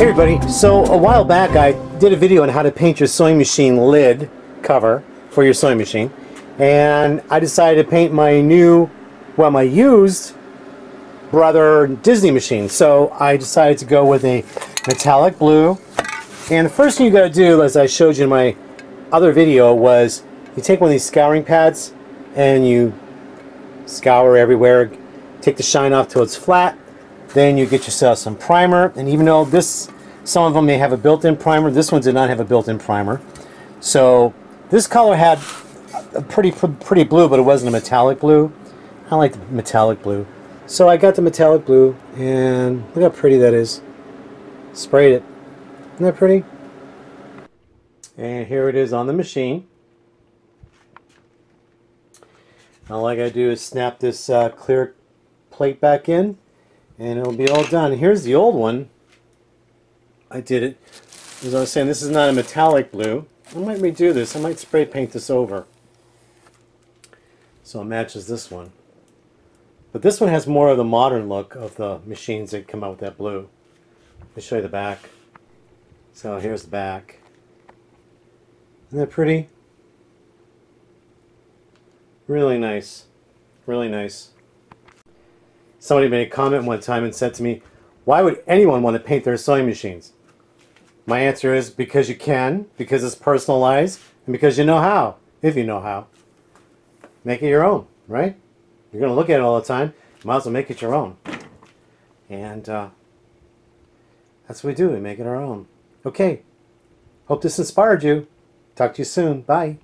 Hey everybody, so a while back I did a video on how to paint your sewing machine lid cover for your sewing machine and I decided to paint my new, well my used Brother Disney machine. So I decided to go with a metallic blue and the first thing you got to do as I showed you in my other video was you take one of these scouring pads and you scour everywhere take the shine off till it's flat then you get yourself some primer, and even though this, some of them may have a built-in primer, this one did not have a built-in primer. So this color had a pretty pretty blue, but it wasn't a metallic blue. I like the metallic blue. So I got the metallic blue, and look how pretty that is. Sprayed it. Isn't that pretty? And here it is on the machine. All I gotta do is snap this uh, clear plate back in and it'll be all done. Here's the old one. I did it. As I was saying, this is not a metallic blue. I might redo this. I might spray paint this over. So it matches this one. But this one has more of the modern look of the machines that come out with that blue. Let me show you the back. So here's the back. Isn't that pretty? Really nice. Really nice. Somebody made a comment one time and said to me, why would anyone want to paint their sewing machines? My answer is because you can, because it's personalized, and because you know how, if you know how. Make it your own, right? You're going to look at it all the time. You might as well make it your own. And uh, that's what we do. We make it our own. Okay. Hope this inspired you. Talk to you soon. Bye.